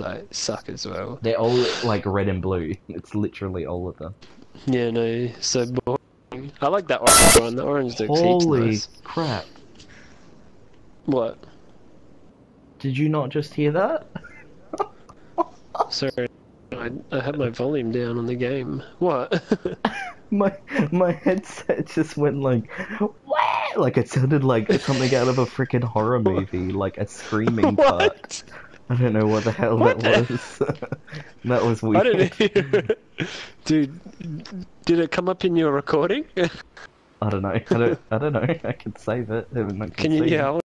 like suck as well. They're all like red and blue. It's literally all of them. Yeah, no, so boring. I like that orange one. The orange looks Holy nice. crap! What? Did you not just hear that? Sorry, I, I had my volume down on the game. What? My my headset just went like, Wah! like it sounded like something out of a freaking horror movie, like a screaming part. I don't know what the hell What that the- was. that was I weird. hear it. Dude, did it come up in your recording? I don't know. I don't. I don't know. I can save it. I can Can you? save it. Yeah,